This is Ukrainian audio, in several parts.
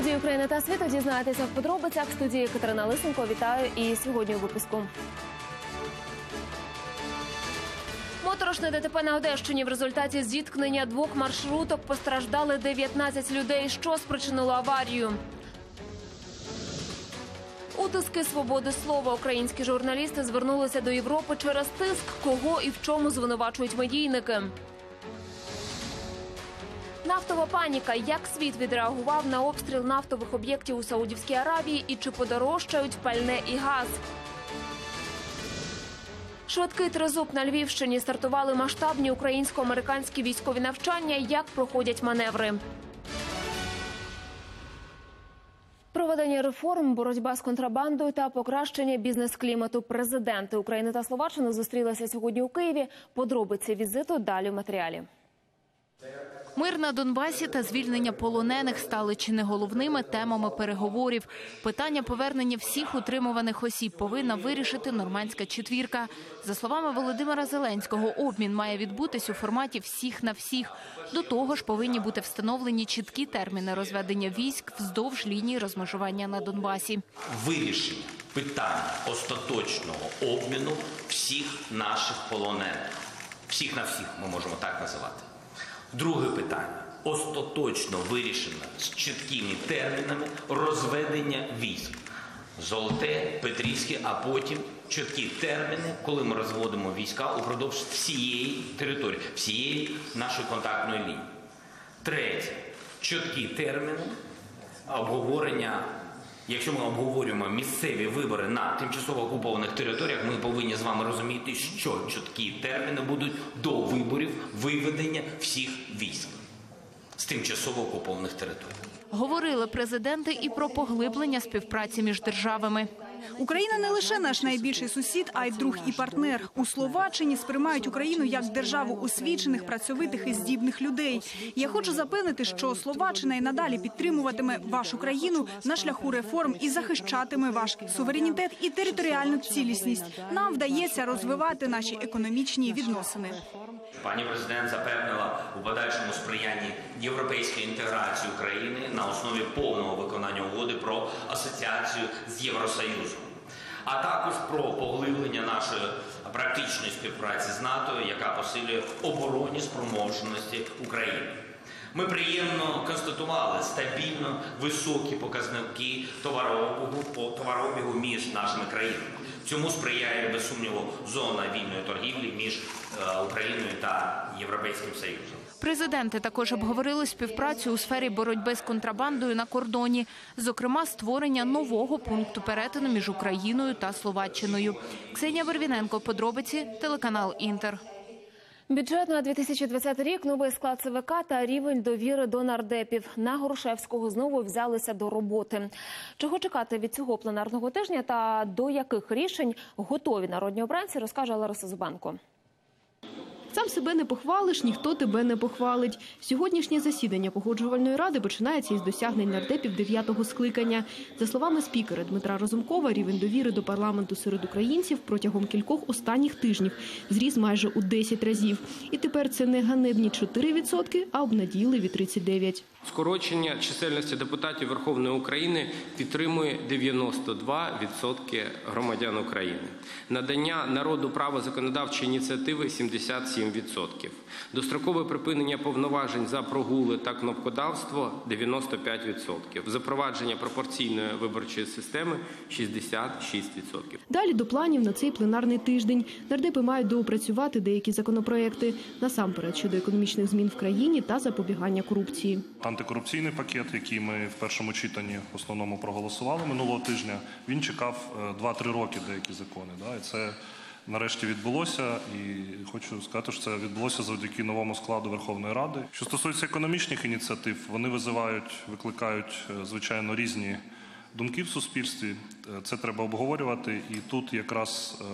події України та світу дізнаєтеся в подробицях. В студії Катерина Лисенко. Вітаю і сьогодні у випуску. Моторошне ДТП на Одещині. В результаті зіткнення двох маршруток постраждали 19 людей. Що спричинило аварію? Утиски свободи слова українські журналісти звернулися до Європи через тиск, кого і в чому звинувачують медійники. Нафтова паніка. Як світ відреагував на обстріл нафтових об'єктів у Саудівській Аравії і чи подорожчають пальне і газ? Швидкий тризуб на Львівщині стартували масштабні українсько-американські військові навчання. Як проходять маневри? Проведення реформ, боротьба з контрабандою та покращення бізнес-клімату. Президенти України та Словаччини зустрілися сьогодні у Києві. Подробиці візиту далі в матеріалі. Мир на Донбасі та звільнення полонених стали чи не головними темами переговорів. Питання повернення всіх утримуваних осіб повинна вирішити нормандська четвірка. За словами Володимира Зеленського, обмін має відбутись у форматі всіх на всіх. До того ж, повинні бути встановлені чіткі терміни розведення військ вздовж лінії розмежування на Донбасі. вирішення питання остаточного обміну всіх наших полонених. Всіх на всіх ми можемо так називати. Друге питання остаточно вирішено з чіткими термінами розведення військ. Золоте, Петрівське, а потім чіткі терміни, коли ми розводимо війська упродовж всієї території, всієї нашої контактної лінії. Третє чіткі терміни обговорення. Якщо ми обговорюємо місцеві вибори на тимчасово окупованих територіях, ми повинні з вами розуміти, що чіткі терміни будуть до виборів виведення всіх військ з тимчасово окупованих територій. Говорили президенти і про поглиблення співпраці між державами. Україна не лише наш найбільший сусід, а й друг і партнер. У Словаччині сприймають Україну як державу освічених, працьовитих і здібних людей. Я хочу запевнити, що Словаччина і надалі підтримуватиме вашу країну на шляху реформ і захищатиме ваш суверенітет і територіальну цілісність. Нам вдається розвивати наші економічні відносини. Пані президент запевнила у подальшому сприянні європейської інтеграції України на основі повного виконання угоди про асоціацію з Євросоюзом, а також про поглиблення нашої практичної співпраці з НАТО, яка посилює оборонні спроможності України. Ми приємно констатували стабільно високі показники товарообігу товарообігу між нашими країнами. Цьому сприяє без сумніву зона вільної торгівлі між е, Україною та Європейським Союзом. Президенти також обговорили співпрацю у сфері боротьби з контрабандою на кордоні, зокрема створення нового пункту перетину між Україною та Словаччиною. Ксенія Вервіненко, подробиці, телеканал Інтер. Бюджет на 2020 рік, новий склад ЦВК та рівень довіри до нардепів. На Грушевського знову взялися до роботи. Чого чекати від цього пленарного тижня та до яких рішень готові народні обранці, розкаже Лариса Зубанко. Сам себе не похвалиш, ніхто тебе не похвалить. Сьогоднішнє засідання погоджувальної ради починається із досягнень нардепів дев'ятого скликання. За словами спікера Дмитра Розумкова, рівень довіри до парламенту серед українців протягом кількох останніх тижнів зріс майже у 10 разів. І тепер це не ганебні 4%, а обнадійливі 39%. Скорочення чисельності депутатів Верховної України підтримує 92% громадян України. Надання народу права законодавчої ініціативи 77%. Дострокове припинення повноважень за прогули та кнопкодавство 95%. Запровадження пропорційної виборчої системи 66%. Далі до планів на цей пленарний тиждень. Нардепи мають доопрацювати деякі законопроекти, насамперед щодо економічних змін в країні та запобігання корупції. Антикорупційний пакет, який ми в першому читанні в основному проголосували минулого тижня, він чекав е, 2-3 роки деякі закони. Да? І це нарешті відбулося. І хочу сказати, що це відбулося завдяки новому складу Верховної Ради. Що стосується економічних ініціатив, вони визивають, викликають е, звичайно різні думки в суспільстві. Е, Це треба обговорювати. І тут якраз е,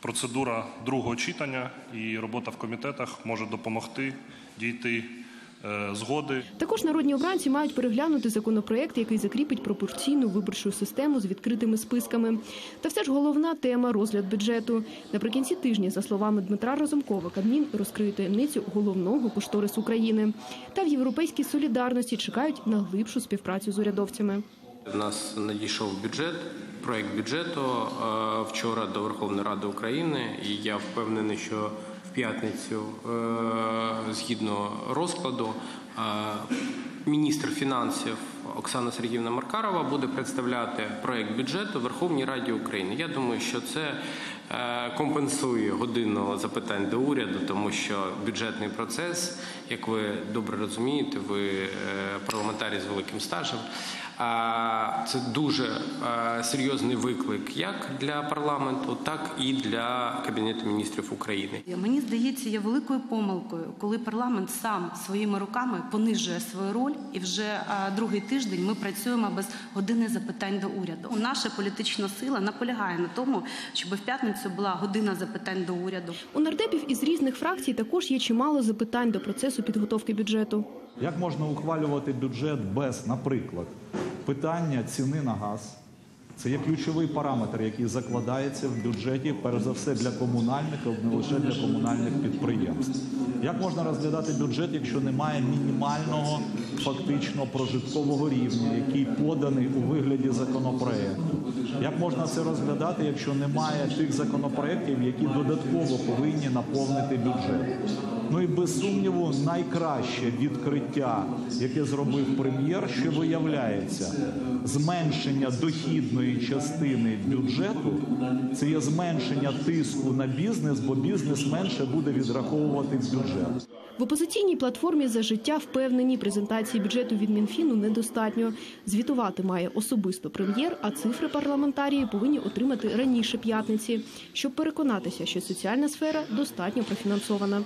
процедура другого читання і робота в комітетах може допомогти дійти е, згоди. Також народні обранці мають переглянути законопроект, який закріпить пропорційну виборчу систему з відкритими списками. Та все ж головна тема розгляд бюджету. Наприкінці тижня, за словами Дмитра Разумкова, Кабмін розкриє таємницю головного кошторису України. Та в європейській солідарності чекають на глибшу співпрацю з урядовцями. У нас надійшов бюджет, проект бюджету е, вчора до Верховної Ради України, і я впевнений, що п'ятницю, е, згідно розкладу, е, міністр фінансів Оксана Сергіївна Маркарова буде представляти проект бюджету Верховній Раді України. Я думаю, що це е, компенсує годину запитань до уряду, тому що бюджетний процес, як ви добре розумієте, ви парламентарій з великим стажем. А Це дуже серйозний виклик як для парламенту, так і для Кабінету міністрів України. Мені здається, є великою помилкою, коли парламент сам своїми руками понижує свою роль, і вже другий тиждень ми працюємо без години запитань до уряду. Наша політична сила наполягає на тому, щоб в п'ятницю була година запитань до уряду. У нардепів із різних фракцій також є чимало запитань до процесу підготовки бюджету. Як можна ухвалювати бюджет без, наприклад, питання ціни на газ? Це є ключовий параметр, який закладається в бюджеті, перш за все для комунальників, не лише для комунальних підприємств. Як можна розглядати бюджет, якщо немає мінімального фактично прожиткового рівня, який поданий у вигляді законопроекту? Як можна це розглядати, якщо немає тих законопроєктів, які додатково повинні наповнити бюджет? Ну і без сумніву, найкраще відкриття, яке зробив прем'єр, що виявляється, зменшення дохідної частини бюджету це є зменшення тиску на бізнес, бо бізнес менше буде відраховувати в бюджет. В опозиційній платформі за життя впевнені презентації бюджету від Мінфіну недостатньо. Звітувати має особисто прем'єр, а цифри парламентарії повинні отримати раніше п'ятниці, щоб переконатися, що соціальна сфера достатньо профінансована.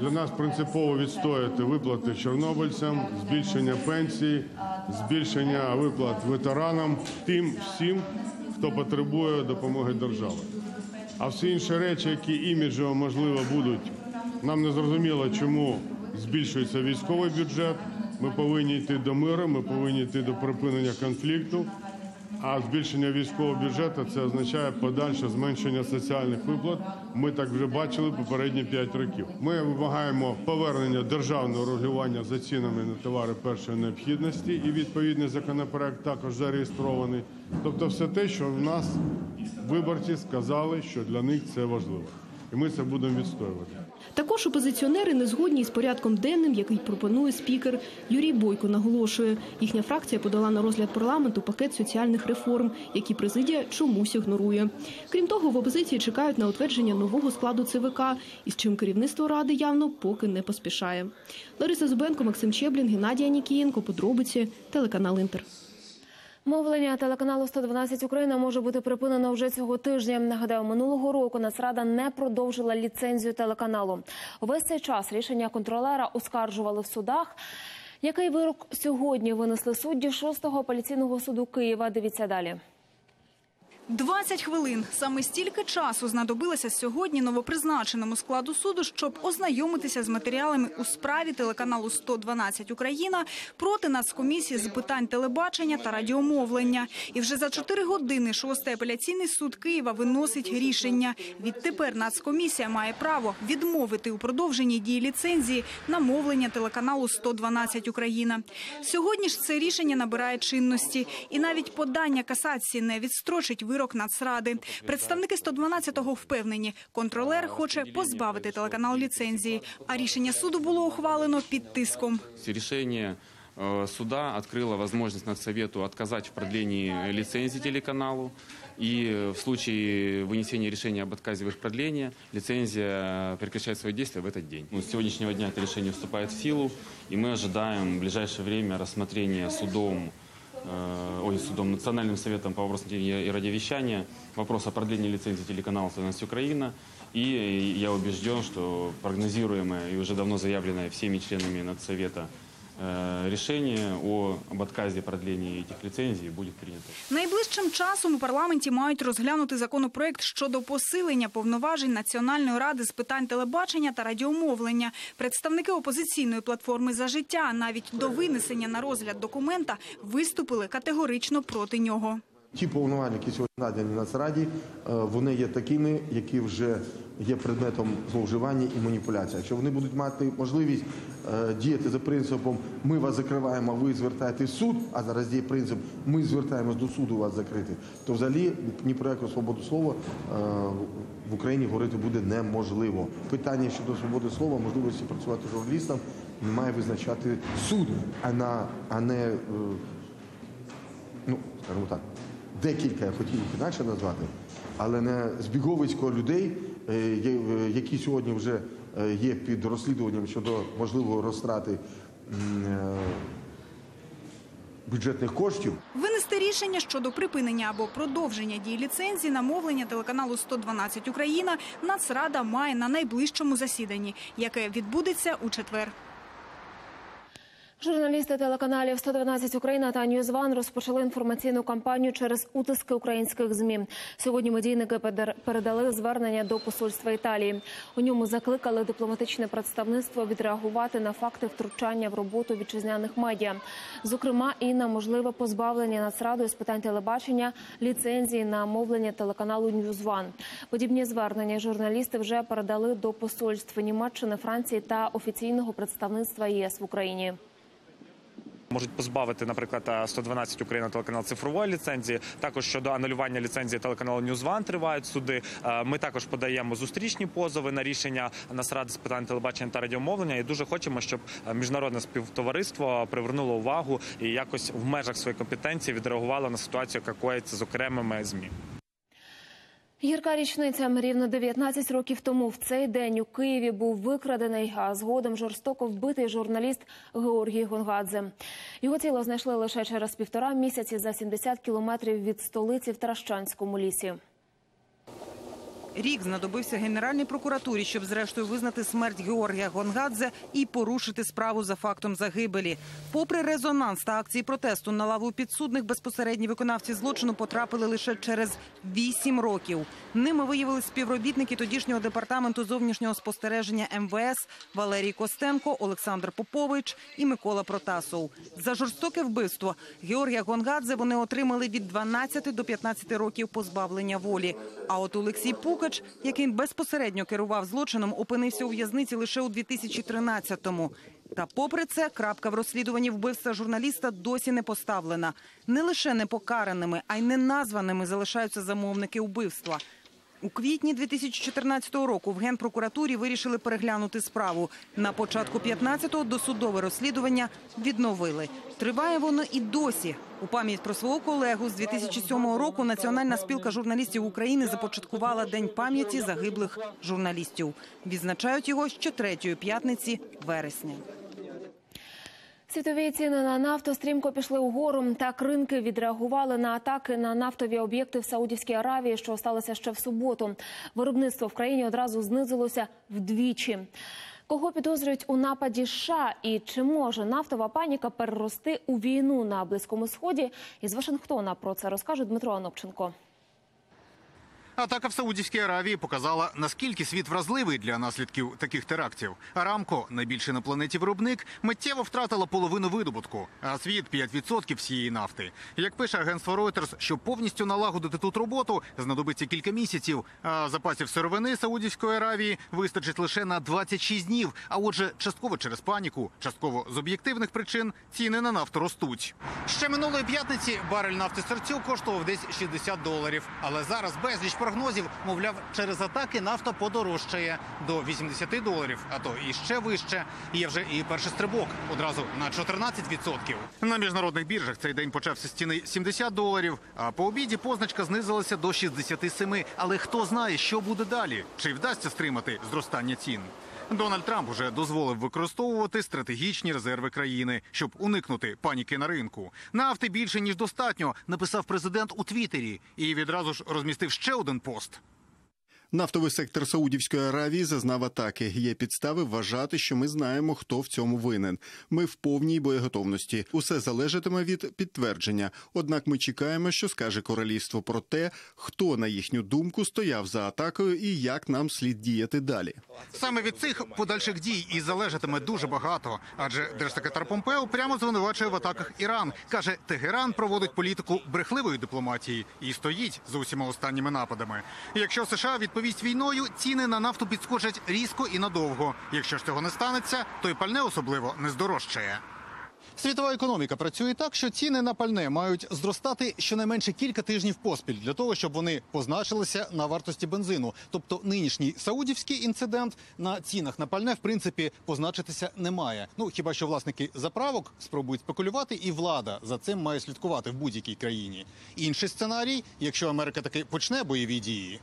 Для нас принципово відстояти виплати чорнобильцям, збільшення пенсій, збільшення виплат ветеранам, тим всім, хто потребує допомоги держави. А всі інші речі, які іміджево можливо будуть, нам не зрозуміло, чому збільшується військовий бюджет. Ми повинні йти до миру, ми повинні йти до припинення конфлікту. А збільшення військового бюджету це означає подальше зменшення соціальних виплат. Ми так вже бачили попередні 5 років. Ми вимагаємо повернення державного регулювання за цінами на товари першої необхідності, і відповідний законопроект також зареєстрований. Тобто, все те, що в нас виборці сказали, що для них це важливо, і ми це будемо відстоювати. Також опозиціонери не згодні з порядком денним, який пропонує спікер. Юрій Бойко наголошує, їхня фракція подала на розгляд парламенту пакет соціальних реформ, які президія чомусь ігнорує. Крім того, в опозиції чекають на утвердження нового складу ЦВК, із чим керівництво ради явно поки не поспішає. Лариса Зубенко, Максим Чеблін, Геннадія Нікієнко. Подробиці телеканал Інтер. Мовлення телеканалу 112 Україна може бути припинено вже цього тижня. Нагадаю, минулого року Нацрада не продовжила ліцензію телеканалу. Весь цей час рішення контролера оскаржували в судах. Який вирок сьогодні винесли судді 6-го апеляційного суду Києва? Дивіться далі. 20 хвилин. Саме стільки часу знадобилося сьогодні новопризначеному складу суду, щоб ознайомитися з матеріалами у справі телеканалу 112 Україна проти Нацкомісії з питань телебачення та радіомовлення. І вже за 4 години шостий апеляційний суд Києва виносить рішення. Відтепер Нацкомісія має право відмовити у продовженні дії ліцензії на мовлення телеканалу 112 Україна. Сьогодні ж це рішення набирає чинності, і навіть подання касації не відстрочить вирок Нацради. Представники 112-го впевнені, контролер хоче позбавити телеканал ліцензії, а рішення суду було ухвалено під тиском. Решение э, суда открыло возможность Надсовету отказать в продлении лицензии телеканалу. И э, в случае вынесения решения об отказе в их продлении, лицензия прекращает свои действия в этот день. Ну, с сегодняшнего дня это решение вступает в силу, и мы ожидаем в ближайшее время рассмотрения судом э, ой, судом, Национальным советом по вопросам и радиовещания вопрос о продлении лицензии телеканала «112 Украина». И я убежден, что прогнозируемая и уже давно заявленная всеми членами Надсовета э, решение о, об отказе продлении этих лицензий будет принято. Найближчим часом у парламенті мають розглянути законопроект щодо посилення повноважень Національної ради з питань телебачення та радіомовлення. Представники опозиційної платформи за життя навіть до винесення на розгляд документа виступили категорично проти нього. Ті повноваження, які сьогодні надані Нацраді, е, вони є такими, які вже є предметом зловживання і маніпуляції. Якщо вони будуть мати можливість е, діяти за принципом ми вас закриваємо, ви звертаєтесь в суд, а зараз діє принцип ми звертаємось до суду вас закрити, то взагалі ні про яку свободу слова е, в Україні говорити буде неможливо. Питання щодо свободи слова, можливості працювати журналістам має визначати суд, а на а не е, ну скажімо так, декілька я хотів їх інакше назвати, але не збіговисько людей, є- які сьогодні вже е, є під розслідуванням щодо можливої розтрати е, бюджетних коштів. Винести рішення щодо припинення або продовження дії ліцензії на мовлення телеканалу 112 Україна Нацрада має на найближчому засіданні, яке відбудеться у четвер. Журналісти телеканалів 112 Україна та NewsOne розпочали інформаційну кампанію через утиски українських змі. Сьогодні медійники передали звернення до посольства Італії. У ньому закликали дипломатичне представництво відреагувати на факти втручання в роботу вітчизняних медіа, зокрема і на можливе позбавлення Нацрадою з питань телебачення ліцензії на мовлення телеканалу NewsOne. Подібні звернення журналісти вже передали до посольств Німеччини, Франції та офіційного представництва ЄС в Україні. Можуть позбавити, наприклад, а, 112 Україна телеканал цифрової ліцензії. Також щодо анулювання ліцензії телеканалу NewsOne тривають суди. Е, Ми також подаємо зустрічні позови на рішення Нацради з питань телебачення та радіомовлення. І дуже хочемо, щоб е, міжнародне співтовариство привернуло увагу і якось в межах своєї компетенції відреагувало на ситуацію, яка коїться з окремими змі. Гірка річниця рівно 19 років тому в цей день у Києві був викрадений, а згодом жорстоко вбитий журналіст Георгій Гонгадзе. Його тіло знайшли лише через півтора місяці за 70 кілометрів від столиці в Таращанському лісі. Рік знадобився Генеральній прокуратурі, щоб зрештою визнати смерть Георгія Гонгадзе і порушити справу за фактом загибелі. Попри резонанс та акції протесту на лаву підсудних безпосередні виконавці злочину потрапили лише через вісім років. Ними виявились співробітники тодішнього департаменту зовнішнього спостереження МВС Валерій Костенко, Олександр Попович і Микола Протасов. За жорстоке вбивство Георгія Гонгадзе вони отримали від 12 до 15 років позбавлення волі. А от Олексій Пукач, який безпосередньо керував злочином, опинився у в'язниці лише у 2013-му. Та попри це, крапка в розслідуванні вбивства журналіста досі не поставлена. Не лише непокараними, а й неназваними залишаються замовники вбивства. У квітні 2014 року в Генпрокуратурі вирішили переглянути справу. На початку 15-го досудове розслідування відновили. Триває воно і досі. У пам'ять про свого колегу з 2007 року Національна спілка журналістів України започаткувала День пам'яті загиблих журналістів. Відзначають його щотретьої п'ятниці вересня. Світові ціни на нафту стрімко пішли угору. Так ринки відреагували на атаки на нафтові об'єкти в Саудівській Аравії, що сталося ще в суботу. Виробництво в країні одразу знизилося вдвічі. Кого підозрюють у нападі США і чи може нафтова паніка перерости у війну на близькому сході? Із Вашингтона про це розкаже Дмитро Анопченко. Атака в Саудівській Аравії показала, наскільки світ вразливий для наслідків таких терактів. Арамко, найбільший на планеті виробник, миттєво втратила половину видобутку, а світ 5% всієї нафти. Як пише агентство Reuters, щоб повністю налагодити тут роботу, знадобиться кілька місяців. А запасів сировини Саудівської Аравії вистачить лише на 26 днів. А отже, частково через паніку, частково з об'єктивних причин ціни на нафту ростуть. Ще минулої п'ятниці барель нафти серцю коштував десь 60 доларів. Але зараз безліч прогнозів, мовляв, через атаки нафта подорожчає до 80 доларів, а то і ще вище. Є вже і перший стрибок одразу на 14%. На міжнародних біржах цей день почався з ціни 70 доларів, а по обіді позначка знизилася до 67. Але хто знає, що буде далі? Чи вдасться стримати зростання цін? Дональд Трамп уже дозволив використовувати стратегічні резерви країни, щоб уникнути паніки на ринку. Нафти більше ніж достатньо, написав президент у Твіттері і відразу ж розмістив ще один пост. Нафтовий сектор Саудівської Аравії зазнав атаки. Є підстави вважати, що ми знаємо, хто в цьому винен. Ми в повній боєготовності. Усе залежатиме від підтвердження. Однак ми чекаємо, що скаже королівство про те, хто на їхню думку стояв за атакою і як нам слід діяти далі. Саме від цих подальших дій і залежатиме дуже багато. Адже держсекретар Помпео прямо звинувачує в атаках Іран. каже, Тегеран проводить політику брехливої дипломатії і стоїть за усіма останніми нападами. Якщо США відповість війною, ціни на нафту підскочать різко і надовго. Якщо ж цього не станеться, то й пальне особливо не здорожчає. Світова економіка працює так, що ціни на пальне мають зростати щонайменше кілька тижнів поспіль для того, щоб вони позначилися на вартості бензину. Тобто нинішній саудівський інцидент на цінах на пальне в принципі позначитися не має. Ну хіба що власники заправок спробують спекулювати, і влада за цим має слідкувати в будь-якій країні. Інший сценарій, якщо Америка таки почне бойові дії.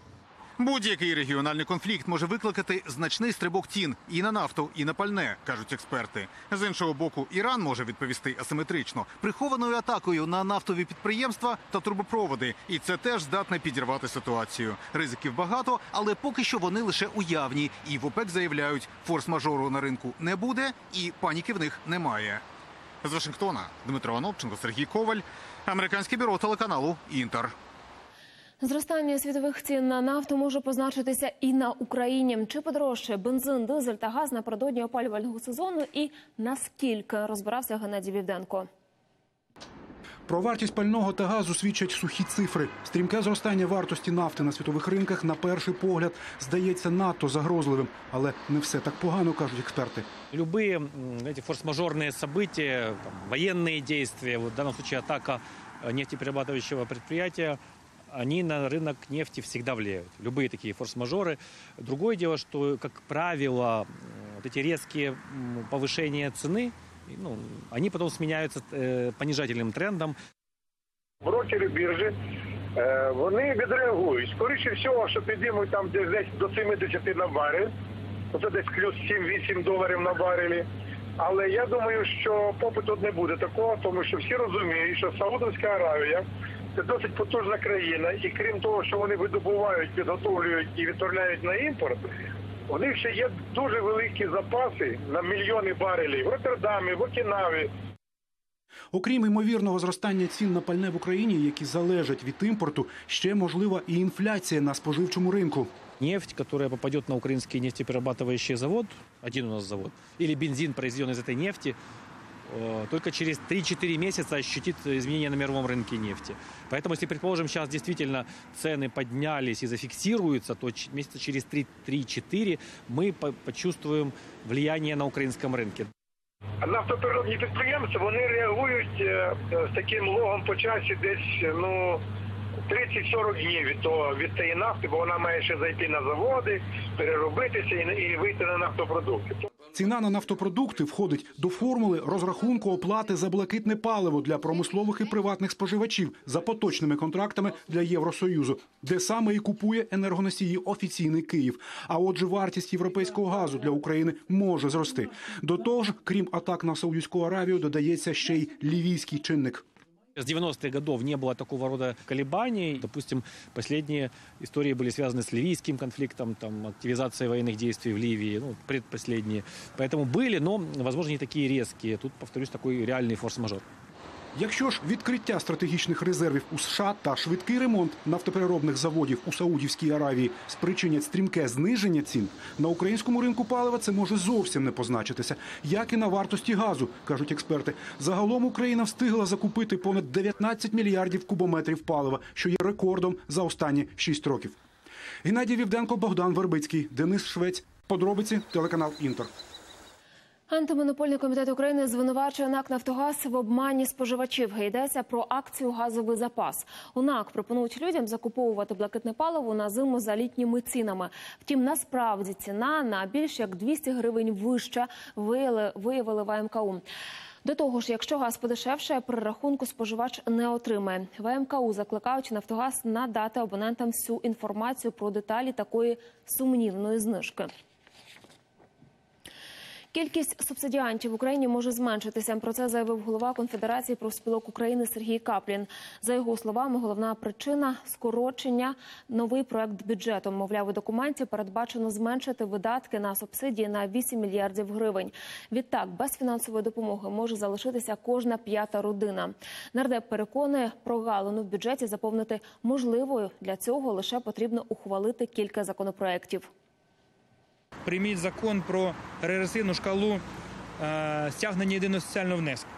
Будь-який регіональний конфлікт може викликати значний стрибок цін і на нафту, і на пальне, кажуть експерти. З іншого боку, Іран може відповісти асиметрично прихованою атакою на нафтові підприємства та трубопроводи, і це теж здатне підірвати ситуацію. Ризиків багато, але поки що вони лише уявні. І в ОПЕК заявляють, форс-мажору на ринку не буде, і паніки в них немає. З Вашингтона Дмитро Анопченко, Сергій Коваль, американське бюро телеканалу Інтер. Зростання світових цін на нафту може позначитися і на Україні. Чи подорожчає бензин, дизель та газ напередодні опалювального сезону? І наскільки розбирався Геннадій Вівденко? Про вартість пального та газу свідчать сухі цифри. Стрімке зростання вартості нафти на світових ринках на перший погляд здається надто загрозливим, але не все так погано, кажуть експерти. Любые м, эти форс-мажорные события, там, военные действия, вот в данном случае атака э, нефтеперерабатывающего предприятия, они на рынок нефти всегда влияют. Любые такие форс-мажоры. Другое дело, что, как правило, м, вот эти резкие м, повышения цены, ну, они потом сменяются э, понижательным трендом. брокери біржі, е, вони відреагують. Скоріше всього, що підіймуть там десь десь до 70 на барель, це десь плюс 7-8 доларів на барелі. Але я думаю, що попиту не буде такого, тому що всі розуміють, що Саудовська Аравія це досить потужна країна, і крім того, що вони видобувають, підготовлюють і відправляють на імпорт, у них ще є дуже великі запаси на мільйони барелів в Роттердамі, в Окінаві, Окрім ймовірного зростання цін на пальне в Україні, які залежать від імпорту, ще можлива і інфляція на споживчому ринку. Нефть, которая попадет на украинский нефтеперерабатывающий завод, один у нас завод, или бензин, произведенный из этой нефти, э, только через 3-4 месяца ощутит изменения на мировом рынке нефти. Поэтому, если, предположим, сейчас действительно цены поднялись и зафиксируются, то ч- месяца через 3-4 мы по- почувствуем влияние на украинском рынке. Нафтопереробні підприємства вони реагують е, е, з таким логом по часі десь е, ну 30-40 днів від того від тієї нафти, бо вона має ще зайти на заводи, переробитися і, і вийти на нафтопродукти. Ціна на нафтопродукти входить до формули розрахунку оплати за блакитне паливо для промислових і приватних споживачів за поточними контрактами для Євросоюзу, де саме і купує енергоносії офіційний Київ. А отже, вартість європейського газу для України може зрости. До того ж, крім атак на Саудівську Аравію, додається ще й лівійський чинник. С 90-х годов не было такого рода колебаний. Допустим, последние истории были связаны с ливийским конфликтом, там, активизацией военных действий в Ливии, ну, предпоследние. Поэтому были, но, возможно, не такие резкие. Тут, повторюсь, такой реальный форс-мажор. Якщо ж відкриття стратегічних резервів у США та швидкий ремонт нафтопереробних заводів у Саудівській Аравії спричинять стрімке зниження цін, на українському ринку палива це може зовсім не позначитися, як і на вартості газу, кажуть експерти. Загалом Україна встигла закупити понад 19 мільярдів кубометрів палива, що є рекордом за останні 6 років. Геннадій Вівденко, Богдан Вербицький, Денис Швець. Подробиці телеканал Інтер. Антимонопольний комітет України звинувачує НАК «Нафтогаз» в обмані споживачів. Йдеться про акцію «Газовий запас». У НАК пропонують людям закуповувати блакитне паливо на зиму за літніми цінами. Втім, насправді ціна на більш як 200 гривень вища, виявили, виявили в АМКУ. До того ж, якщо газ подешевше, прирахунку споживач не отримає. В АМКУ закликають «Нафтогаз» надати абонентам всю інформацію про деталі такої сумнівної знижки. Кількість субсидіантів в Україні може зменшитися. Про це заявив голова Конфедерації профспілок України Сергій Каплін. За його словами, головна причина скорочення новий проект бюджету. Мовляв, у документі передбачено зменшити видатки на субсидії на 8 мільярдів гривень. Відтак, без фінансової допомоги може залишитися кожна п'ята родина. Нардеп переконує, прогалину в бюджеті заповнити можливою. Для цього лише потрібно ухвалити кілька законопроєктів. Прийміть закон про регресивну шкалу е, стягнення єдиного соціального внеску.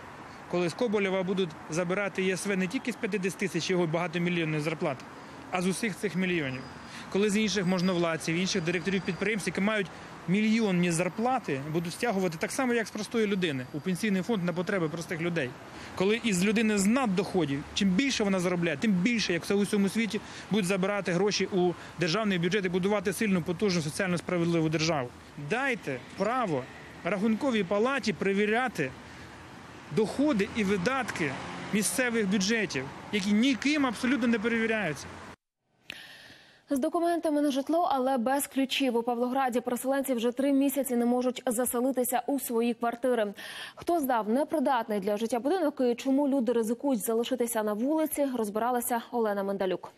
Коли з Коболєва будуть забирати ЄСВ не тільки з 50 тисяч його багатомільйонної зарплати, а з усіх цих мільйонів. Коли з інших можновладців, інших директорів підприємств, які мають мільйонні зарплати, будуть стягувати так само, як з простої людини у пенсійний фонд на потреби простих людей. Коли із людини з наддоходів, чим більше вона заробляє, тим більше, як все у всьому світі, будуть забирати гроші у державний бюджет і будувати сильну, потужну, соціально справедливу державу. Дайте право рахунковій палаті перевіряти доходи і видатки місцевих бюджетів, які ніким абсолютно не перевіряються. З документами на житло, але без ключів у Павлограді переселенці вже три місяці не можуть заселитися у свої квартири. Хто здав непридатний для життя будинок і чому люди ризикують залишитися на вулиці, розбиралася Олена Мендалюк.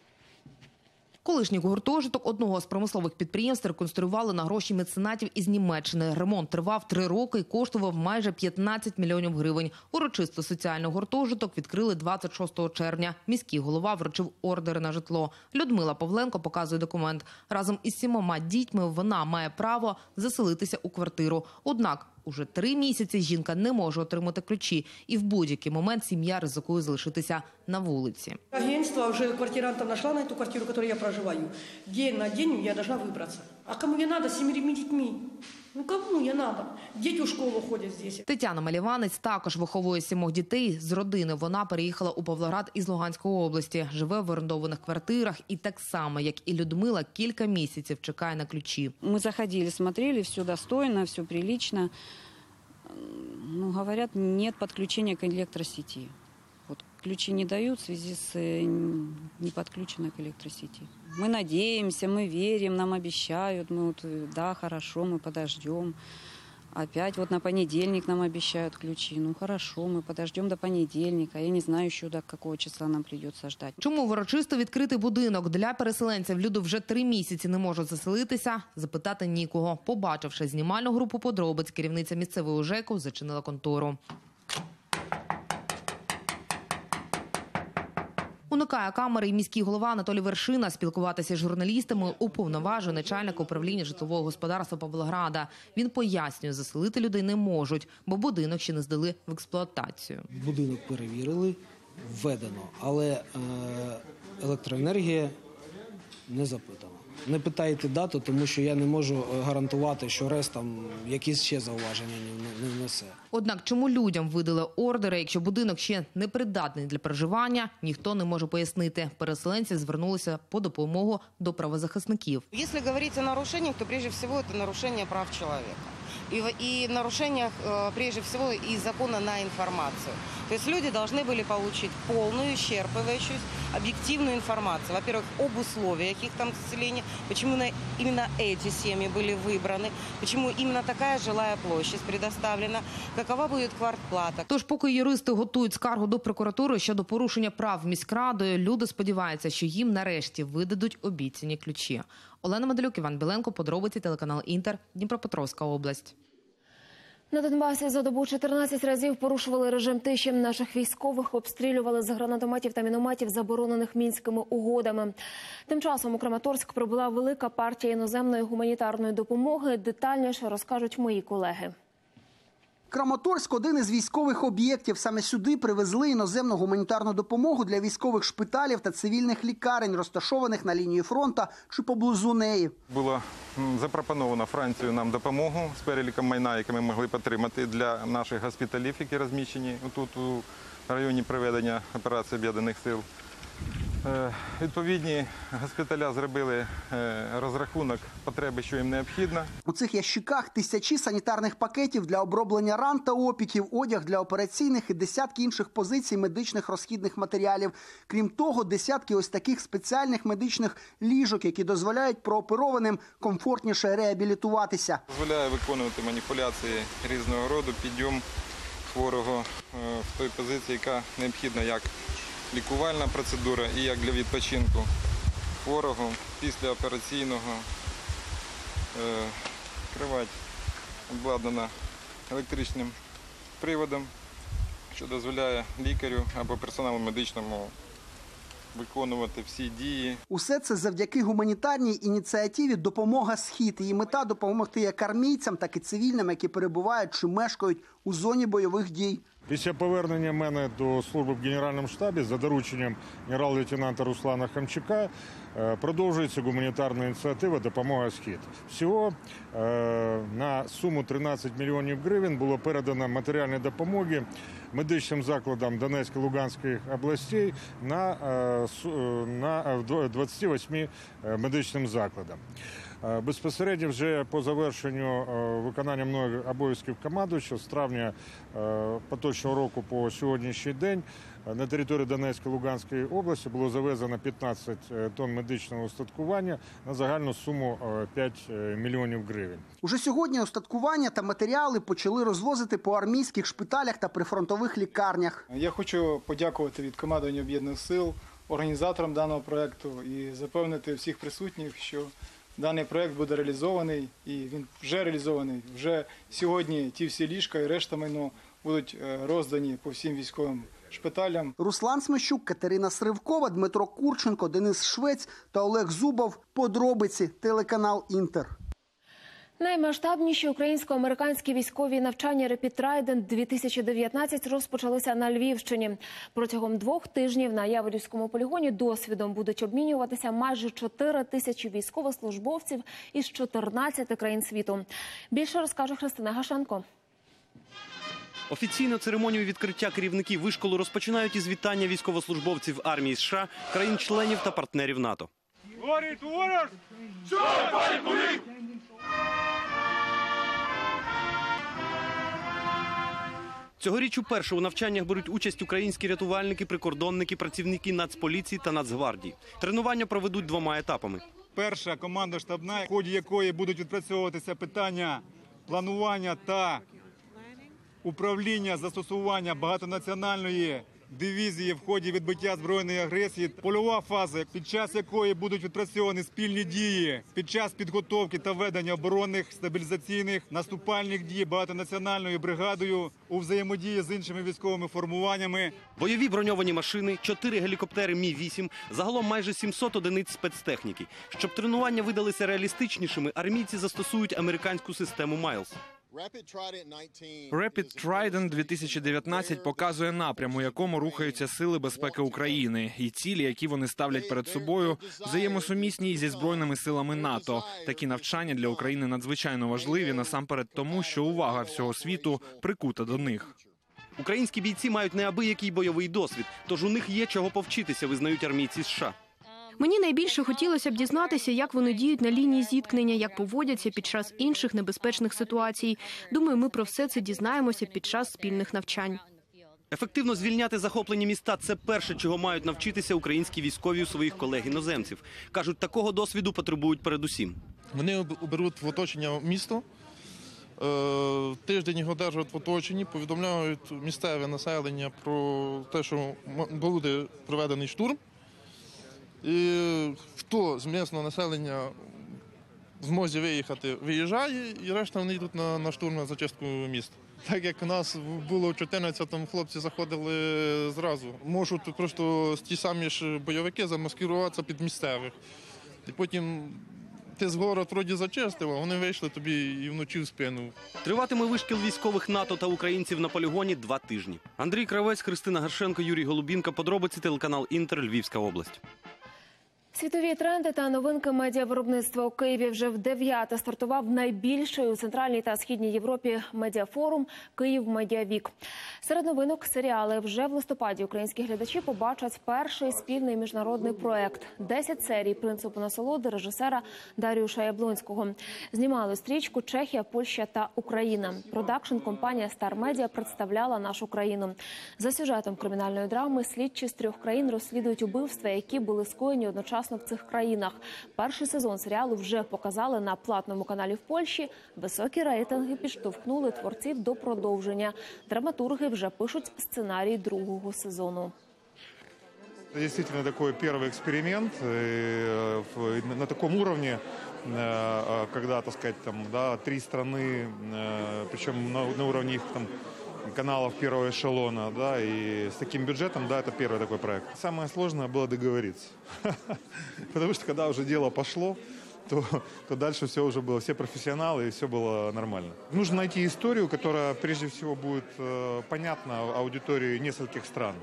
Колишній гуртожиток одного з промислових підприємств реконструювали на гроші меценатів із Німеччини. Ремонт тривав три роки і коштував майже 15 мільйонів гривень. Урочисто соціальний гуртожиток відкрили 26 червня. Міський голова вручив ордери на житло. Людмила Павленко показує документ. Разом із сімома дітьми вона має право заселитися у квартиру. Однак уже три місяці жінка не може отримати ключі, і в будь-який момент сім'я ризикує залишитися на вулиці. Агентство уже квартирантов нашла на эту квартиру, в которой я проживаю. День на день я должна выбраться. А кому я надо с семерыми детьми? Ну кому я надо? Дети в школу ходят здесь. Тетяна Маліванець також виховує сімох дітей з родини. Вона переїхала у Павлоград із Луганської області, живе в орендованих квартирах і так само, як і Людмила, кілька місяців чекає на ключі. Мы заходили, смотрели, все достойно, все прилично. Ну, говорят, нет подключения к электросети. Вот ключи не дают в связи с э, не подключенной к электросети. Мы надеемся, мы верим, нам обещают. Мы вот, э, да, хорошо, мы подождем. Опять вот на понедельник нам обещают ключи. Ну хорошо, мы подождем до понедельника. Я не знаю еще до какого числа нам придется ждать. Чому урочисто відкритий будинок для переселенців люди вже три місяці не можуть заселитися? Запитати нікого. Побачивши знімальну групу подробиць, керівниця місцевого ЖЕКу зачинила контору. Уникає камери і міський голова Анатолій Вершина спілкуватися з журналістами уповноважує начальник управління житлового господарства Павлограда. Він пояснює, заселити людей не можуть, бо будинок ще не здали в експлуатацію. Будинок перевірили, введено, але е, електроенергія не запитана. Не питайте дату, тому що я не можу е, гарантувати, що РЕС там якісь ще зауваження не, не внесе. Однак, чому людям видали ордери, якщо будинок ще не придатний для проживання, ніхто не може пояснити. Переселенці звернулися по допомогу до правозахисників. Если говорить о нарушениях, то прежде всего это нарушение прав человека. И, в- и нарушениях э, прежде всего и закона на информацию. То есть люди должны были получить полную, исчерпывающую, объективную информацию. Во-первых, об условиях их там заселения, почему на- именно эти семьи были выбраны, почему именно такая жилая площадь предоставлена, какова будет квартплата. Тож, поки юристи готують скаргу до прокуратури щодо порушення прав міськрадою, люди сподіваються, що їм нарешті видадуть обіцяні ключі. Олена Медалюк, Іван Біленко, подробиці телеканал Інтер, Дніпропетровська область. На Донбасі за добу 14 разів порушували режим тиші. Наших військових обстрілювали з гранатометів та мінометів, заборонених мінськими угодами. Тим часом у Краматорськ прибула велика партія іноземної гуманітарної допомоги. Детальніше розкажуть мої колеги. Краматорськ один із військових об'єктів. Саме сюди привезли іноземну гуманітарну допомогу для військових шпиталів та цивільних лікарень, розташованих на лінії фронта чи поблизу неї. Було запропоновано Францію нам допомогу з переліком майна, яке ми могли отримати для наших госпіталів, які розміщені тут у районі проведення операції об'єднаних сил. Е, Відповідні госпіталя зробили е, розрахунок потреби, що їм необхідно. У цих ящиках тисячі санітарних пакетів для оброблення ран та опіків, одяг для операційних і десятки інших позицій медичних розхідних матеріалів. Крім того, десятки ось таких спеціальних медичних ліжок, які дозволяють прооперованим комфортніше реабілітуватися. Дозволяє виконувати маніпуляції різного роду, підйом хворого е, в той позиції, яка необхідна як лікувальна процедура і як для відпочинку хворого після операційного. Е, Кровать обладнана електричним приводом, що дозволяє лікарю або персоналу медичному виконувати всі дії Усе це завдяки гуманітарній ініціативі Допомога Схід. Її мета допомогти як армійцям, так і цивільним, які перебувають чи мешкають у зоні бойових дій. Після повернення мене до служби в Генеральному штабі за дорученням генерал-лейтенанта Руслана Хамчука е, продовжується гуманітарна ініціатива Допомога Схід. Всього е, на суму 13 мільйонів гривень було передано матеріальної допомоги медичним закладам Донецької Луганської областей на, е, су- е, на е, в 28 е, медичним закладам. Е, Безпосередньо вже по завершенню е, виконання мною обов'язків командуючого з травня е, поточного року по сьогоднішній день на території Донецької Луганської області було завезено 15 тонн медичного устаткування на загальну суму е, 5 мільйонів гривень. Уже сьогодні остаткування та матеріали почали розвозити по армійських шпиталях та прифронтових лікарнях. Я хочу подякувати від командування об'єднаних сил організаторам даного проекту і запевнити всіх присутніх, що даний проект буде реалізований і він вже реалізований. Вже сьогодні ті всі ліжка і решта майно будуть е, роздані по всім військовим шпиталям. Руслан Смещук, Катерина Сривкова, Дмитро Курченко, Денис Швець та Олег Зубов. Подробиці телеканал Інтер. Наймасштабніші українсько-американські військові навчання Trident 2019 розпочалися на Львівщині. Протягом двох тижнів на Яворівському полігоні досвідом будуть обмінюватися майже 4 тисячі військовослужбовців із 14 країн світу. Більше розкаже Христина Гашенко. Офіційну церемонію відкриття керівників вишколу розпочинають із вітання військовослужбовців армії США, країн-членів та партнерів НАТО. Цьогоріч уперше у навчаннях беруть участь українські рятувальники, прикордонники, працівники Нацполіції та Нацгвардії. Тренування проведуть двома етапами. Перша команда штабна, в ході якої будуть відпрацьовуватися питання планування та управління застосування багатонаціональної дивізії в ході відбиття збройної агресії. Польова фаза, під час якої будуть відпрацьовані спільні дії під час підготовки та ведення оборонних стабілізаційних наступальних дій багатонаціональною бригадою у взаємодії з іншими військовими формуваннями. Бойові броньовані машини, чотири гелікоптери Мі-8, загалом майже 700 одиниць спецтехніки. Щоб тренування видалися реалістичнішими, армійці застосують американську систему Майлз. Rapid Trident 2019 показує напрям, у якому рухаються сили безпеки України, і цілі, які вони ставлять перед собою, взаємосумісні зі збройними силами НАТО. Такі навчання для України надзвичайно важливі насамперед тому, що увага всього світу прикута до них. Українські бійці мають неабиякий бойовий досвід, тож у них є чого повчитися, визнають армійці США. Мені найбільше хотілося б дізнатися, як вони діють на лінії зіткнення, як поводяться під час інших небезпечних ситуацій. Думаю, ми про все це дізнаємося під час спільних навчань. Ефективно звільняти захоплені міста це перше, чого мають навчитися українські військові у своїх колег іноземців. кажуть, такого досвіду потребують передусім. Вони беруть в оточення місто. е, Тиждень їх одержують в оточенні, повідомляють місцеве населення про те, що буде проведений штурм. І хто з місцевого населення змозі виїхати, виїжджає, і решта вони йдуть на, на штурм на зачистку міста. Так як у нас було в 14-му, хлопці заходили зразу. Можуть просто ті самі ж бойовики замаскируватися під місцевих. І потім ти з город вроді зачистив, а вони вийшли тобі і вночі в спину. Триватиме вишкіл військових НАТО та українців на полігоні два тижні. Андрій Кравець, Христина Гаршенко, Юрій Голубінка. Подробиці телеканал Інтер, Львівська область. Світові тренди та новинки медіавиробництва у Києві вже в дев'яте стартував найбільший у центральній та східній Європі медіафорум Київ Медіавік. Серед новинок серіали вже в листопаді українські глядачі побачать перший спільний міжнародний проект «10 серій принципу насолоди режисера Даріуша Яблонського. Знімали стрічку Чехія, Польща та Україна. Продакшн компанія Стар Медіа представляла нашу країну. За сюжетом кримінальної драми слідчі з трьох країн розслідують убивства, які були скоєні одночасно в цих країнах. Перший сезон серіалу вже показали на платному каналі в Польщі. Високі рейтинги підштовхнули творців до продовження. Драматурги вже пишуть сценарій другого сезону. Это действительно такой первый эксперимент э, в- на таком уровне, э, когда, так сказать, там, да, три страны, э, причем на, на уровне их там каналов первого эшелона, да, и с таким бюджетом, да, это первый такой проект. Самое сложное было договориться, потому что когда уже дело пошло, то, то дальше все уже было, все профессионалы, и все было нормально. Нужно найти историю, которая прежде всего будет э, понятна аудитории нескольких стран.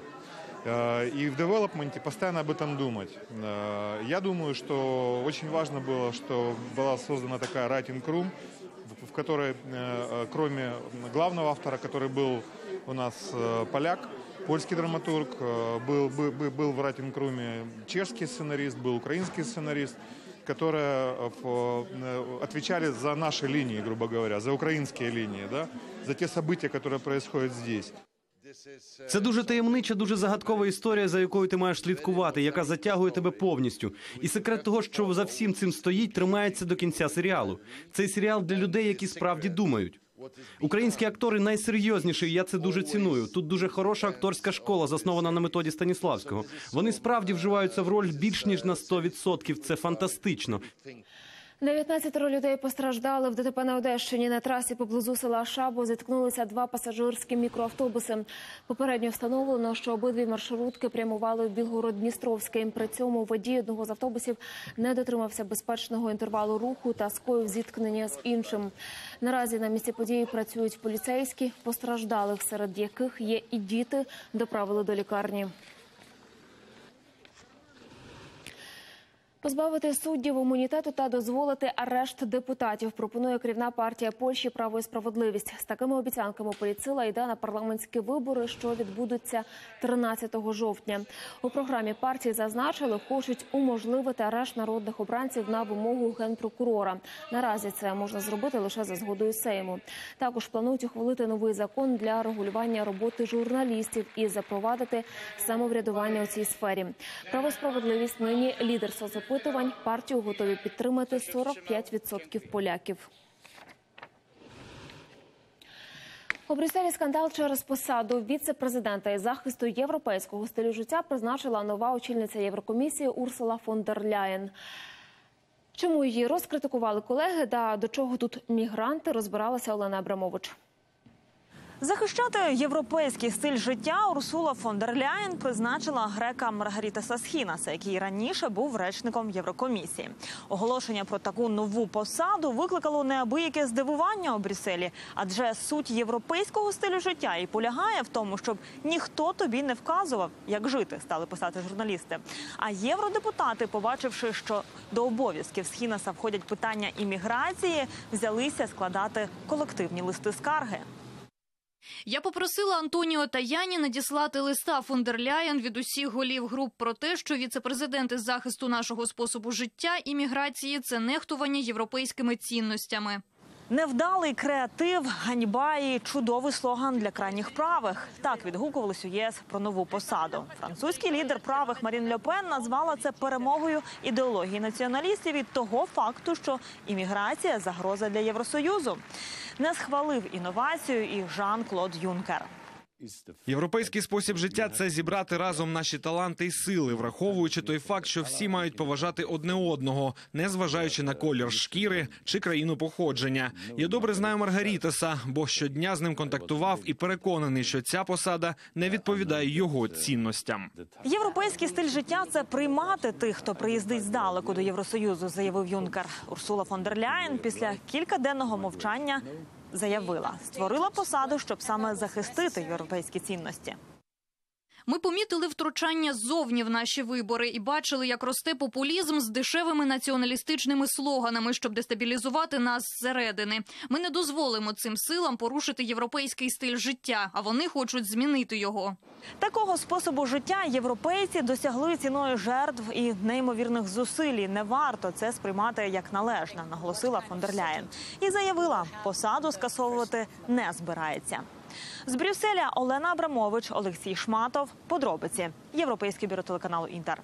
Э, И в девелопменте постоянно об этом думать. Э, Я думаю, что очень важно было, что была создана такая writing room, которой, э, э, кроме главного автора, который был у нас э, поляк, польский драматург, был, был, был- в room чешский сценарист, был украинский сценарист, которые отвечали за наши линии, грубо говоря, за украинские линии, да, за те события, которые происходят здесь. Це дуже таємнича, дуже загадкова історія, за якою ти маєш слідкувати, яка затягує тебе повністю. І секрет того, що за всім цим стоїть, тримається до кінця серіалу. Цей серіал для людей, які справді думають. Українські актори найсерйозніші, і я це дуже ціную. Тут дуже хороша акторська школа, заснована на методі Станіславського. Вони справді вживаються в роль більш ніж на 100%. Це фантастично. 19 людей постраждали в ДТП на Одещині. На трасі поблизу села Шабо зіткнулися два пасажирські мікроавтобуси. Попередньо встановлено, що обидві маршрутки прямували в Білгород-Дністровський. При цьому водій одного з автобусів не дотримався безпечного інтервалу руху та скоїв зіткнення з іншим. Наразі на місці події працюють поліцейські. Постраждалих, серед яких є і діти, доправили до лікарні. Позбавити суддів імунітету та дозволити арешт депутатів пропонує керівна партія Польщі Право і справедливість. З такими обіцянками поліцила йде на парламентські вибори, що відбудуться 13 жовтня. У програмі партії зазначили, хочуть уможливити арешт народних обранців на вимогу генпрокурора. Наразі це можна зробити лише за згодою Сейму. Також планують ухвалити новий закон для регулювання роботи журналістів і запровадити самоврядування у цій сфері. Право і справедливість нині лідер соцопитувань. Партію готові підтримати 45% поляків. У Брюсселі скандал через посаду віце-президента із захисту європейського стилю життя призначила нова очільниця Єврокомісії Урсула фон дер Ляєн. Чому її розкритикували колеги та до чого тут мігранти розбиралася Олена Абрамович. Захищати європейський стиль життя Урсула фон дер Ляєн призначила грека Маргарітаса Схінаса, який раніше був речником Єврокомісії. Оголошення про таку нову посаду викликало неабияке здивування у Брюсселі, адже суть європейського стилю життя і полягає в тому, щоб ніхто тобі не вказував, як жити, стали писати журналісти. А євродепутати, побачивши, що до обов'язків Схінаса входять питання імміграції, взялися складати колективні листи скарги. Я попросила Антоніо Таяні надіслати листа Фондерляєн від усіх голів груп про те, що віцепрезидент із захисту нашого способу життя і міграції це нехтування європейськими цінностями. Невдалий креатив, ганьба і чудовий слоган для крайніх правих. Так відгукувались у ЄС про нову посаду. Французький лідер правих Марін Льопен назвала це перемогою ідеології націоналістів від того факту, що імміграція загроза для Євросоюзу. Не схвалив інновацію і Жан-Клод Юнкер. Європейський спосіб життя це зібрати разом наші таланти і сили, враховуючи той факт, що всі мають поважати одне одного, не зважаючи на колір шкіри чи країну походження. Я добре знаю Маргарітаса, бо щодня з ним контактував і переконаний, що ця посада не відповідає його цінностям. Європейський стиль життя це приймати тих, хто приїздить здалеку до Євросоюзу, заявив Юнкер. Урсула фон дер Ляєн після кількаденного мовчання заявила, створила посаду, щоб саме захистити європейські цінності. Ми помітили втручання ззовні в наші вибори і бачили, як росте популізм з дешевими націоналістичними слоганами, щоб дестабілізувати нас зсередини. Ми не дозволимо цим силам порушити європейський стиль життя, а вони хочуть змінити його. Такого способу життя європейці досягли ціною жертв і неймовірних зусиль. Не варто це сприймати як належне, наголосила фон дер Ляєн. І заявила, посаду скасовувати не збирається. З Брюсселя Олена Абрамович, Олексій Шматов. Подробиці. Європейське бюро телеканалу Інтер.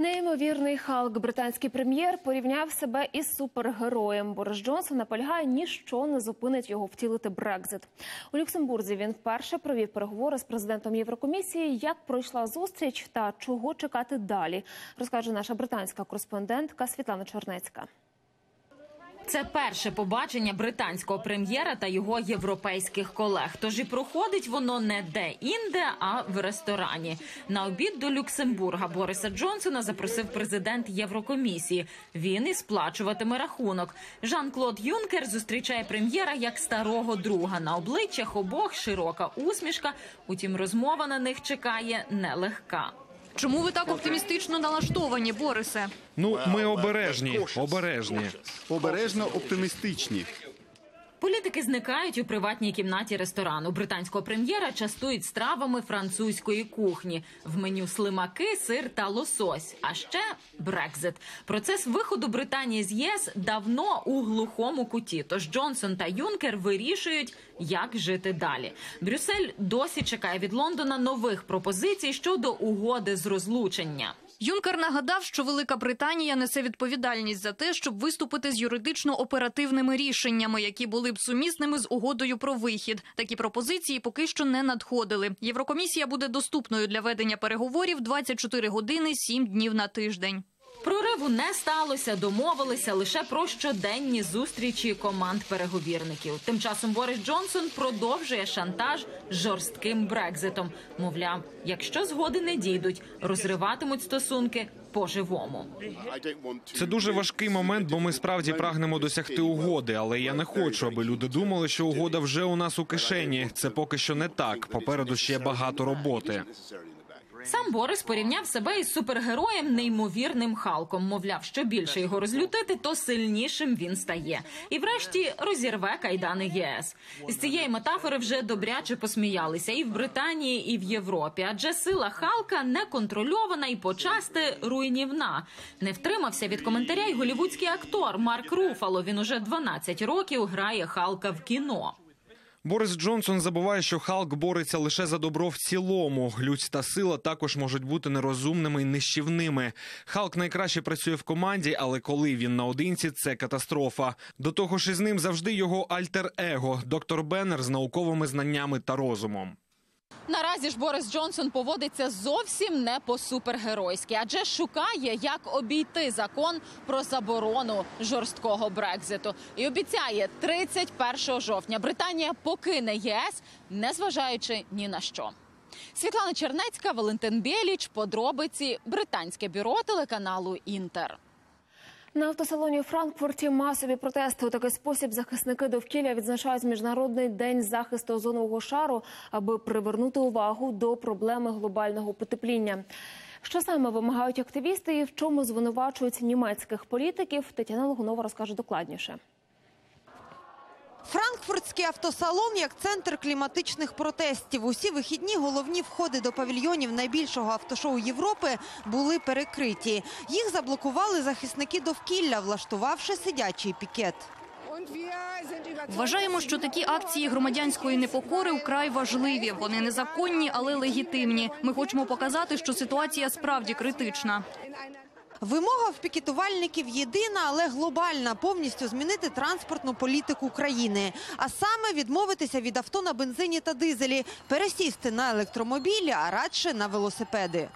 Неймовірний Халк, британський прем'єр, порівняв себе із супергероєм. Борис Джонсон наполягає, ніщо не зупинить його втілити Брекзит. У Люксембурзі він вперше провів переговори з президентом Єврокомісії. Як пройшла зустріч та чого чекати далі, розкаже наша британська кореспондентка Світлана Чорнецька. Це перше побачення британського прем'єра та його європейських колег. Тож і проходить воно не де-інде, а в ресторані. На обід до Люксембурга Бориса Джонсона запросив президент Єврокомісії. Він і сплачуватиме рахунок. Жан-Клод Юнкер зустрічає прем'єра як старого друга. На обличчях обох широка усмішка. Утім, розмова на них чекає нелегка. Чому ви так оптимістично налаштовані, Борисе? Ну, ми обережні, обережні. Обережно оптимістичні. Політики зникають у приватній кімнаті ресторану. Британського прем'єра частують стравами французької кухні. В меню слимаки, сир та лосось. А ще Брекзит. Процес виходу Британії з ЄС давно у глухому куті. Тож Джонсон та Юнкер вирішують, як жити далі. Брюссель досі чекає від Лондона нових пропозицій щодо угоди з розлучення. Юнкер нагадав, що Велика Британія несе відповідальність за те, щоб виступити з юридично оперативними рішеннями, які були б сумісними з угодою про вихід. Такі пропозиції поки що не надходили. Єврокомісія буде доступною для ведення переговорів 24 години 7 днів на тиждень. Прориву не сталося, домовилися лише про щоденні зустрічі команд переговірників. Тим часом Борис Джонсон продовжує шантаж жорстким брекзитом. Мовляв, якщо згоди не дійдуть, розриватимуть стосунки по-живому. Це дуже важкий момент, бо ми справді прагнемо досягти угоди. Але я не хочу, аби люди думали, що угода вже у нас у кишені. Це поки що не так. Попереду ще багато роботи. Сам Борис порівняв себе із супергероєм неймовірним Халком. Мовляв, що більше його розлютити, то сильнішим він стає. І врешті розірве кайдани ЄС. З цієї метафори вже добряче посміялися і в Британії, і в Європі. Адже сила Халка неконтрольована і почасти руйнівна. Не втримався від коментаря й голівудський актор Марк Руфало. Він уже 12 років грає Халка в кіно. Борис Джонсон забуває, що Халк бореться лише за добро в цілому. Людь та сила також можуть бути нерозумними і нищівними. Халк найкраще працює в команді, але коли він наодинці, це катастрофа. До того ж, із ним завжди його альтер-его, доктор Беннер з науковими знаннями та розумом. Наразі ж Борис Джонсон поводиться зовсім не по супергеройськи, адже шукає, як обійти закон про заборону жорсткого Брекзиту. І обіцяє 31 жовтня Британія покине ЄС, незважаючи ні на що. Світлана Чернецька, Валентин Біліч, подробиці британське бюро телеканалу Інтер. На автосалоні у Франкфурті масові протести у такий спосіб захисники довкілля відзначають міжнародний день захисту озонового шару, аби привернути увагу до проблеми глобального потепління. Що саме вимагають активісти і в чому звинувачують німецьких політиків? Тетяна Логунова розкаже докладніше. Франкфуртський автосалон як центр кліматичних протестів. Усі вихідні головні входи до павільйонів найбільшого автошоу Європи були перекриті. Їх заблокували захисники довкілля, влаштувавши сидячий пікет. Вважаємо, що такі акції громадянської непокори вкрай важливі. Вони незаконні, але легітимні. Ми хочемо показати, що ситуація справді критична. Вимога в пікетувальників єдина, але глобальна – повністю змінити транспортну політику країни. А саме відмовитися від авто на бензині та дизелі, пересісти на електромобілі, а радше на велосипеди.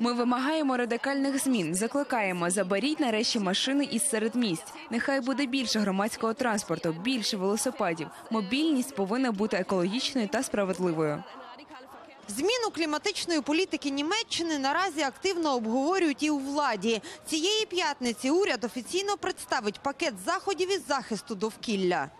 Ми вимагаємо радикальних змін. Закликаємо заберіть нарешті машини із середмість. Нехай буде більше громадського транспорту, більше велосипедів. Мобільність повинна бути екологічною та справедливою. Зміну кліматичної політики Німеччини наразі активно обговорюють і у владі. Цієї п'ятниці уряд офіційно представить пакет заходів із захисту довкілля.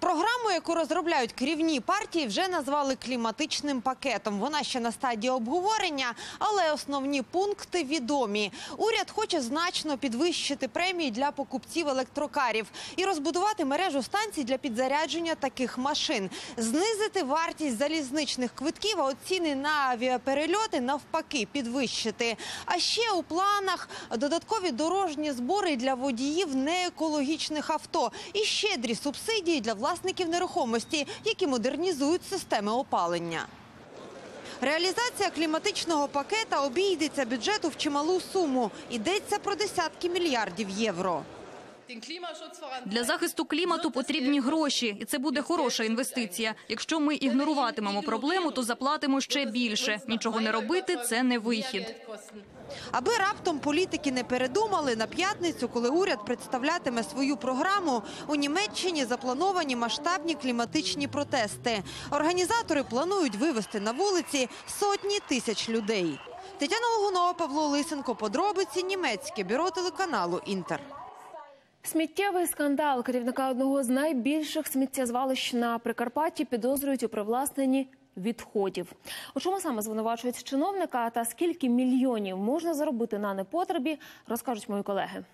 Програму, яку розробляють керівні партії, вже назвали кліматичним пакетом. Вона ще на стадії обговорення, але основні пункти відомі. Уряд хоче значно підвищити премії для покупців електрокарів і розбудувати мережу станцій для підзарядження таких машин, знизити вартість залізничних квитків, а от ціни на авіаперельоти навпаки підвищити. А ще у планах додаткові дорожні збори для водіїв неекологічних авто і щедрі субсидії для власників нерухомості, які модернізують системи опалення. Реалізація кліматичного пакета обійдеться бюджету в чималу суму. Йдеться про десятки мільярдів євро. Для захисту клімату потрібні гроші, і це буде хороша інвестиція. Якщо ми ігноруватимемо проблему, то заплатимо ще більше. Нічого не робити це не вихід. Аби раптом політики не передумали на п'ятницю, коли уряд представлятиме свою програму, у Німеччині заплановані масштабні кліматичні протести. Організатори планують вивести на вулиці сотні тисяч людей. Тетяна Логунова, Павло Лисенко. Подробиці німецьке бюро телеканалу Інтер. Сміттєвий скандал керівника одного з найбільших сміттєзвалищ на Прикарпатті підозрюють у привласненні відходів. У чому саме звинувачують чиновника та скільки мільйонів можна заробити на непотребі, розкажуть мої колеги.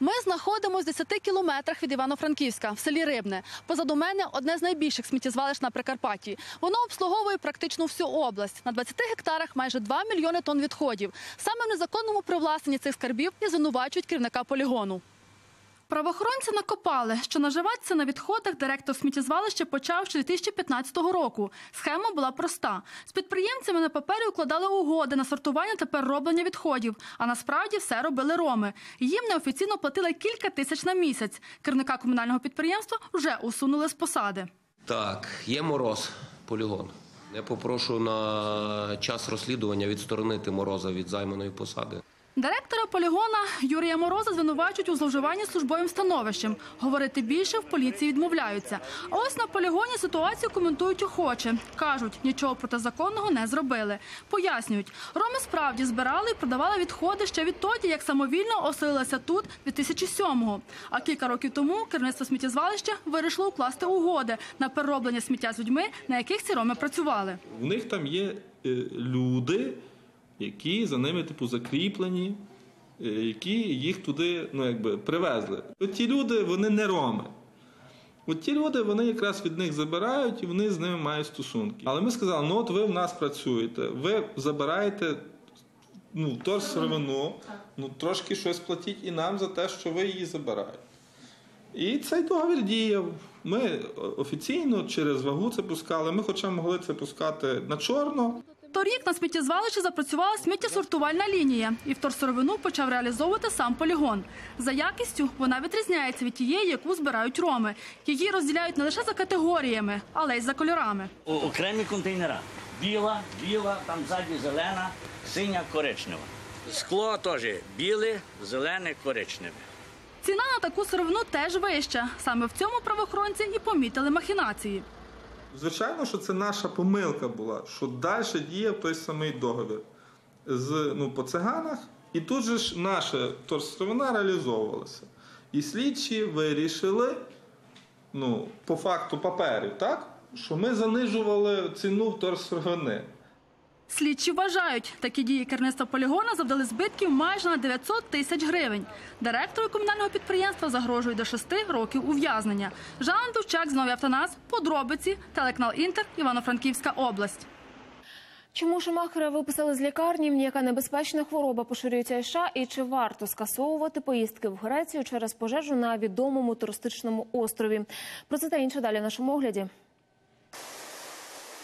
Ми знаходимося в 10 кілометрах від Івано-Франківська в селі Рибне. Позаду мене одне з найбільших сміттєзвалищ на Прикарпатті. Воно обслуговує практично всю область. На 20 гектарах майже 2 мільйони тонн відходів. Саме в незаконному привласненні цих скарбів і звинувачують керівника полігону. Правоохоронці накопали, що наживатися на відходах директор сміттєзвалища почав ще 2015 року. Схема була проста. З підприємцями на папері укладали угоди на сортування та перероблення відходів, а насправді все робили роми. Їм неофіційно платили кілька тисяч на місяць. Керівника комунального підприємства вже усунули з посади. Так, є мороз, полігон. Я попрошу на час розслідування відсторонити мороза від займаної посади. Директора полігона Юрія Мороза звинувачують у зловживанні службовим становищем. Говорити більше в поліції відмовляються. А ось на полігоні ситуацію коментують охоче. Кажуть, нічого протизаконного не зробили. Пояснюють, роми справді збирали і продавали відходи ще відтоді, як самовільно оселилися тут 2007-го. А кілька років тому керівництво сміттєзвалища вирішило укласти угоди на перероблення сміття з людьми, на яких ці роми працювали. У них там є е, люди, які за ними типу закріплені, е, які їх туди ну, якби, привезли. От ті люди, вони не роми. От ті люди, вони якраз від них забирають і вони з ними мають стосунки. Але ми сказали, ну от ви в нас працюєте, ви забираєте ну, торсировину, ну трошки щось платіть і нам за те, що ви її забираєте. І цей договір діяв. Ми офіційно через вагу це пускали. Ми хоча могли це пускати на чорно. Торік на сміттєзвалищі запрацювала сміттєсортувальна лінія, і вторсировину почав реалізовувати сам полігон. За якістю вона відрізняється від тієї, яку збирають роми. Її розділяють не лише за категоріями, але й за кольорами. О- окремі контейнера. Біла, біла, там ззаді зелена, синя, коричнева. Скло теж біле, зелене, коричневе. Ціна на таку сировину теж вища. Саме в цьому правоохоронці і помітили махінації. Звичайно, що це наша помилка була, що далі діяв той самий договір з, ну, по циганах, і тут же ж наша торстровина реалізовувалася. І слідчі вирішили, ну, по факту паперів, так, що ми занижували ціну вторсировини. Слідчі вважають, такі дії керівництва полігона завдали збитків майже на 900 тисяч гривень. Директору комунального підприємства загрожує до 6 років ув'язнення. Жан Дувчак, знову Автонас, подробиці, телеканал Інтер, Івано-Франківська область. Чому Шумахера виписали з лікарні? Яка небезпечна хвороба поширюється і США? І чи варто скасовувати поїздки в Грецію через пожежу на відомому туристичному острові? Про це та інше далі в нашому огляді.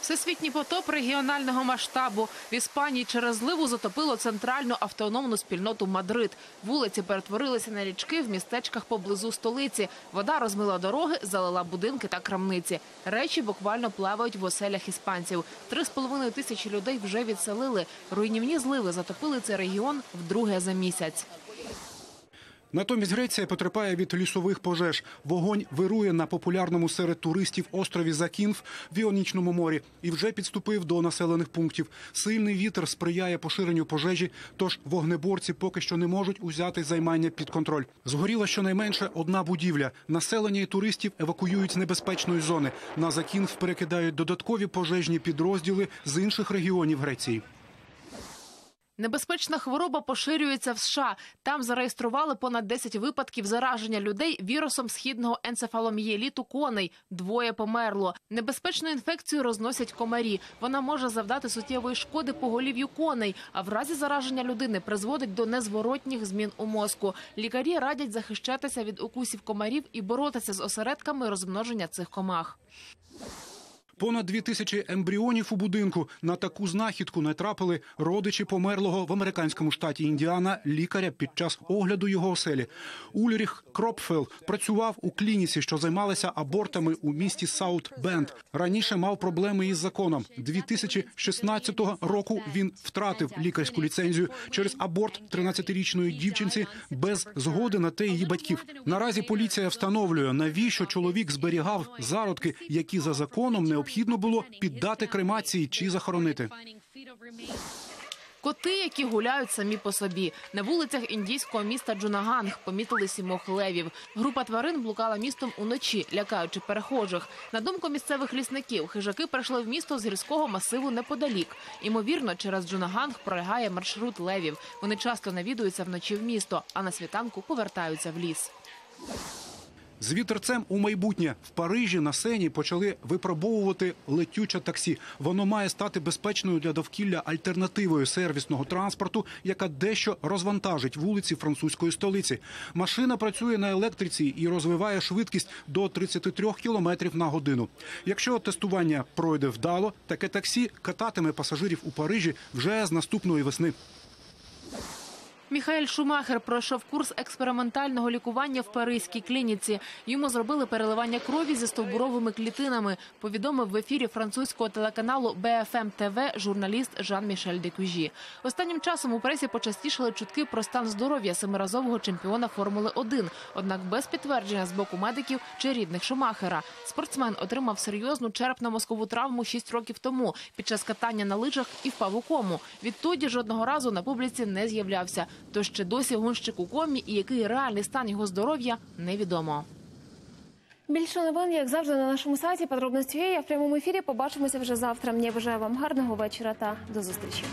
Всесвітній потоп регіонального масштабу в Іспанії через зливу затопило центральну автономну спільноту Мадрид. Вулиці перетворилися на річки в містечках поблизу столиці. Вода розмила дороги, залила будинки та крамниці. Речі буквально плавають в оселях іспанців. Три з половиною тисячі людей вже відселили. Руйнівні зливи затопили цей регіон вдруге за місяць. Натомість Греція потерпає від лісових пожеж. Вогонь вирує на популярному серед туристів острові Закінф в Іонічному морі і вже підступив до населених пунктів. Сильний вітер сприяє поширенню пожежі, тож вогнеборці поки що не можуть узяти займання під контроль. Згоріла щонайменше одна будівля. Населення і туристів евакуюють з небезпечної зони. На Закінф перекидають додаткові пожежні підрозділи з інших регіонів Греції. Небезпечна хвороба поширюється в США. Там зареєстрували понад 10 випадків зараження людей вірусом східного енцефаломієліту коней. Двоє померло. Небезпечну інфекцію розносять комарі. Вона може завдати суттєвої шкоди поголів'ю коней, а в разі зараження людини призводить до незворотніх змін у мозку. Лікарі радять захищатися від укусів комарів і боротися з осередками розмноження цих комах. Понад дві тисячі ембріонів у будинку на таку знахідку натрапили родичі померлого в американському штаті Індіана лікаря під час огляду його оселі. Ульріх Кропфел працював у клініці, що займалася абортами у місті Саут Бенд. Раніше мав проблеми із законом. 2016 року він втратив лікарську ліцензію через аборт 13-річної дівчинці без згоди на те її батьків. Наразі поліція встановлює, навіщо чоловік зберігав зародки, які за законом необхідно було піддати кремації чи захоронити. Коти, які гуляють самі по собі. На вулицях індійського міста Джунаганг помітили сімох левів. Група тварин блукала містом уночі, лякаючи перехожих. На думку місцевих лісників, хижаки прийшли в місто з гірського масиву неподалік. Імовірно, через Джунаганг пролягає маршрут левів. Вони часто навідуються вночі в місто, а на світанку повертаються в ліс. З вітерцем у майбутнє в Парижі на сені почали випробовувати летюче таксі. Воно має стати безпечною для довкілля альтернативою сервісного транспорту, яка дещо розвантажить вулиці французької столиці. Машина працює на електриці і розвиває швидкість до 33 км на годину. Якщо тестування пройде вдало, таке таксі кататиме пасажирів у Парижі вже з наступної весни. Міхаель Шумахер пройшов курс експериментального лікування в паризькій клініці. Йому зробили переливання крові зі стовбуровими клітинами. Повідомив в ефірі французького телеканалу BFM TV журналіст Жан-Мішель Декужі. Останнім часом у пресі почастішали чутки про стан здоров'я семиразового чемпіона Формули 1 однак без підтвердження з боку медиків чи рідних Шумахера. Спортсмен отримав серйозну черепно-мозкову травму 6 років тому під час катання на лижах і впав у кому. Відтоді жодного разу на публіці не з'являвся. Тож ще досі гонщик у комі і який реальний стан його здоров'я невідомо. Більше новин, як завжди, на нашому сайті. Подробності є. Я в прямому ефірі. Побачимося вже завтра. Я бажаю вам гарного вечора та до зустрічі.